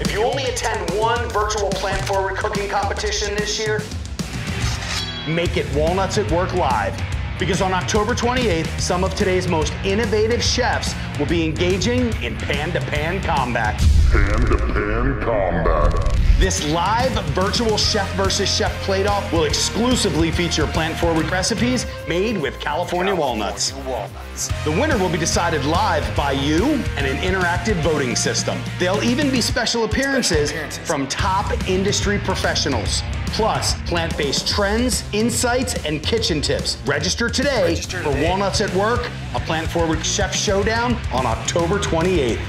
If you only attend one virtual plant forward cooking competition this year, make it Walnuts at Work Live. Because on October 28th, some of today's most innovative chefs will be engaging in pan to pan combat. Pan to pan combat. This live virtual chef versus chef plate off will exclusively feature plant forward recipes made with California, walnuts. walnuts. The winner will be decided live by you and an interactive voting system. There'll even be special appearances, Special appearances. from top industry professionals. Plus, plant based trends, insights, and kitchen tips. Register today Register for today. Walnuts at Work, a plant forward chef showdown on October 28th.